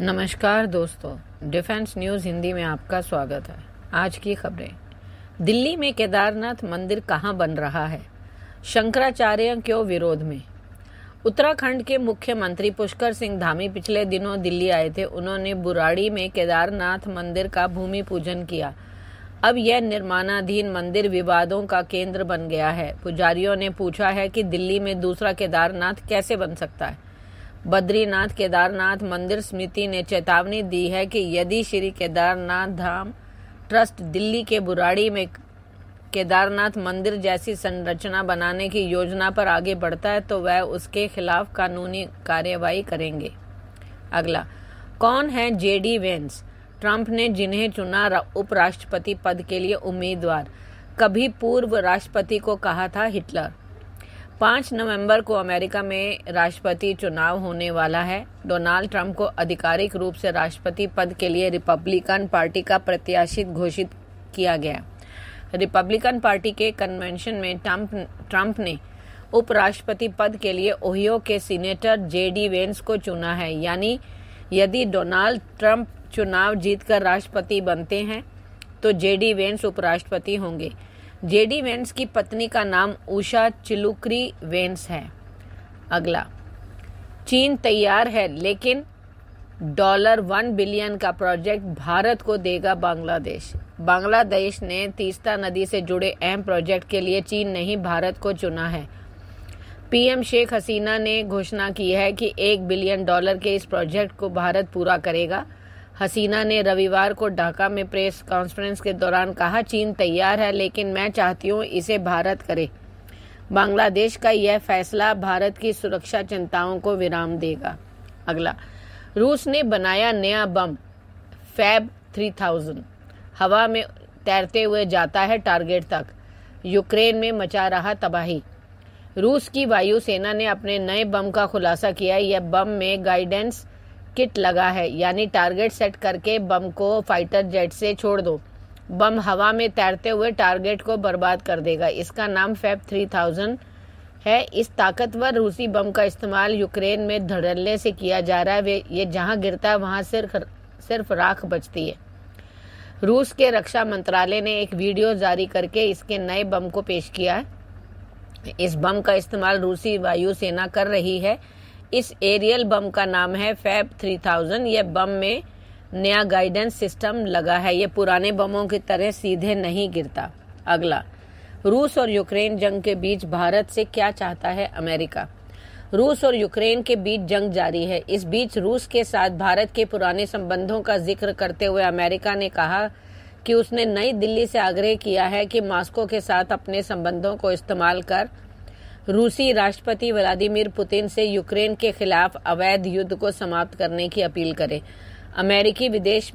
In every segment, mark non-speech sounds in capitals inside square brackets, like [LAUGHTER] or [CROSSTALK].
नमस्कार दोस्तों, defence news Hindi में आपका स्वागत है। आज की खबरें। दिल्ली में केदारनाथ मंदिर कहाँ बन रहा है? शंकराचार्य क्यों विरोध में? उत्तराखंड के मुख्यमंत्री पुष्कर सिंह धामी पिछले दिनों दिल्ली आए थे। उन्होंने बुराड़ी में केदारनाथ मंदिर का भूमि पूजन किया। अब यह निर्माणाधीन मंदिर विवादों का केंद्र बन गया है। पुजारियों ने पूछा है कि दिल्ली में दूसरा केदारनाथ कैसे बन सकता है? बद्रीनाथ केदारनाथ मंदिर समिति ने चेतावनी दी है कि यदि श्री केदारनाथ धाम ट्रस्ट दिल्ली के बुराड़ी में केदारनाथ मंदिर जैसी संरचना बनाने की योजना पर आगे बढ़ता है तो वह उसके खिलाफ कानूनी कार्यवाही करेंगे। अगला, कौन है जेडी वेंस? ट्रंप ने जिन्हें चुना उपराष्ट्रपति पद के लिए उम्मीदवार। कभी पूर्व राष्ट्रपति को कहा था हिटलर। पाँच नवंबर को अमेरिका में राष्ट्रपति चुनाव होने वाला है। डोनाल्ड ट्रंप को आधिकारिक रूप से राष्ट्रपति पद के लिए रिपब्लिकन पार्टी का प्रत्याशी घोषित किया गया। रिपब्लिकन पार्टी के कन्वेंशन में ट्रंप ट्रंप ने उपराष्ट्रपति पद के लिए ओहियो के सीनेटर जेडी वेंस को चुना है। यानी, यदि डोनाल्ड ट्रंप चुनाव जीतकर राष्ट्रपति बनते हैं तो जेडी वेंस उपराष्ट्रपति होंगे। जेडी वेंस की पत्नी का नाम उषा चिलुक्री वेंस है। अगला। चीन तैयार है, लेकिन डॉलर वन बिलियन का प्रोजेक्ट भारत को देगा बांग्लादेश। बांग्लादेश ने तीस्ता नदी से जुड़े अहम प्रोजेक्ट के लिए चीन नहीं भारत को चुना है। पीएम शेख हसीना ने घोषणा की है कि एक बिलियन डॉलर के इस प्रोजेक्ट को भारत पूरा करेगा। हसीना ने रविवार को ढाका में प्रेस कॉन्फ्रेंस के दौरान कहा, चीन तैयार है, लेकिन मैं चाहती हूँ इसे भारत करे। बांग्लादेश का यह फैसला भारत की सुरक्षा चिंताओं को विराम देगा। अगला, रूस ने बनाया नया बम, फैब 3000 हवा में तैरते हुए जाता है टारगेट तक। यूक्रेन में मचा रहा तबाही। रूस की वायुसेना ने अपने नए बम का खुलासा किया। यह बम में गाइडेंस किट लगा है, यानी टारगेट सेट करके बम को फाइटर जेट से छोड़ दो। बम हवा में तैरते हुए टारगेट को बर्बाद कर देगा। इसका नाम फैब थ्री थाउज़ेंड है। इस ताकतवर रूसी बम का इस्तेमाल यूक्रेन में धड़ल्ले से किया जा रहा है। ये जहाँ गिरता है, वहाँ सिर्फ़ सिर्फ़ राख बचती है। रूस के रक्षा मंत्रालय ने एक वीडियो जारी करके इसके नए बम को पेश किया है। इस बम का इस्तेमाल रूसी वायुसेना कर रही है। इस एरियल बम का नाम है फैब 3000 यह बम में नया गाइडेंस सिस्टम लगा है। ये पुराने बमों की तरह सीधे नहीं गिरता। अगला, रूस और यूक्रेन जंग के बीच भारत से क्या चाहता है अमेरिका? रूस और यूक्रेन के बीच जंग जारी है। इस बीच रूस के साथ भारत के पुराने संबंधों का ज़िक्र करते हुए अमेरिका ने कहा कि उसने नई दिल्ली से आग्रह किया है कि मॉस्को के साथ अपने संबंधों को इस्तेमाल कर रूसी राष्ट्रपति व्लादिमीर पुतिन से यूक्रेन के खिलाफ अवैध युद्ध को समाप्त करने की अपील करे। अमेरिकी विदेश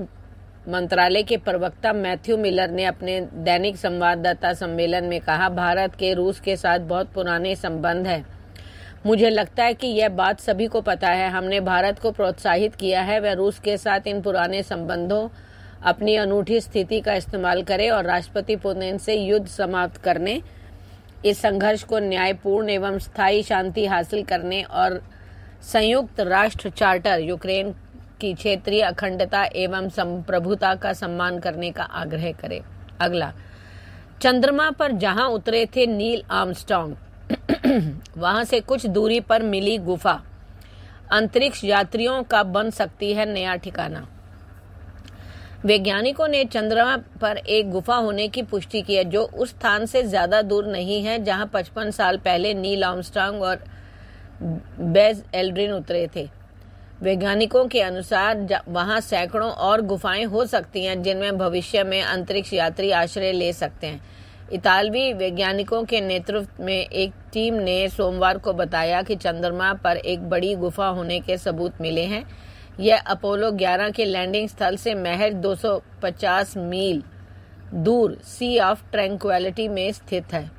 मंत्रालय के प्रवक्ता मैथ्यू मिलर ने अपने दैनिक संवाददाता सम्मेलन में कहा, भारत के रूस के साथ बहुत पुराने संबंध है। मुझे लगता है कि यह बात सभी को पता है। हमने भारत को प्रोत्साहित किया है। वह रूस के साथ इन पुराने संबंधों, अपनी अनूठी स्थिति का इस्तेमाल करे और राष्ट्रपति पुतिन से युद्ध समाप्त करने इस संघर्ष को न्यायपूर्ण एवं स्थायी शांति हासिल करने और संयुक्त राष्ट्र चार्टर, यूक्रेन की क्षेत्रीय अखंडता एवं संप्रभुता का सम्मान करने का आग्रह करे। अगला, चंद्रमा पर जहाँ उतरे थे नील आर्मस्ट्रॉन्ग [CLEARS THROAT] वहाँ से कुछ दूरी पर मिली गुफा। अंतरिक्ष यात्रियों का बन सकती है नया ठिकाना। वैज्ञानिकों ने चंद्रमा पर एक गुफा होने की पुष्टि की है, जो उस स्थान से ज़्यादा दूर नहीं है, जहाँ 55 साल पहले नील आर्मस्ट्रांग और बेज एल्ड्रिन उतरे थे। वैज्ञानिकों के अनुसार वहाँ सैकड़ों और गुफाएँ हो सकती हैं, जिनमें भविष्य में अंतरिक्ष यात्री आश्रय ले सकते हैं। इतालवी वैज्ञानिकों के नेतृत्व में एक टीम ने सोमवार को बताया कि चंद्रमा पर एक बड़ी गुफा होने के सबूत मिले हैं। यह अपोलो 11 के लैंडिंग स्थल से महज 250 मील दूर सी ऑफ़ ट्रैंक्विलिटी में स्थित है।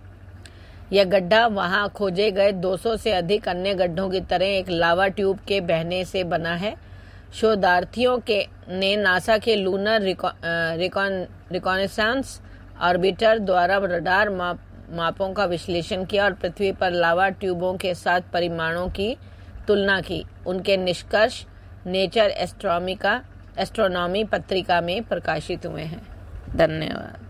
यह गड्ढा वहाँ खोजे गए 200 से अधिक अन्य गड्ढों की तरह एक लावा ट्यूब के बहने से बना है। शोधार्थियों के ने नासा के लूनर रिकॉनेसेंस ऑर्बिटर द्वारा रडार माप, मापों का विश्लेषण किया और पृथ्वी पर लावा ट्यूबों के साथ परिमाणों की तुलना की। उनके निष्कर्ष नेचर एस्ट्रोमी का एस्ट्रोनॉमी पत्रिका में प्रकाशित हुए हैं। धन्यवाद।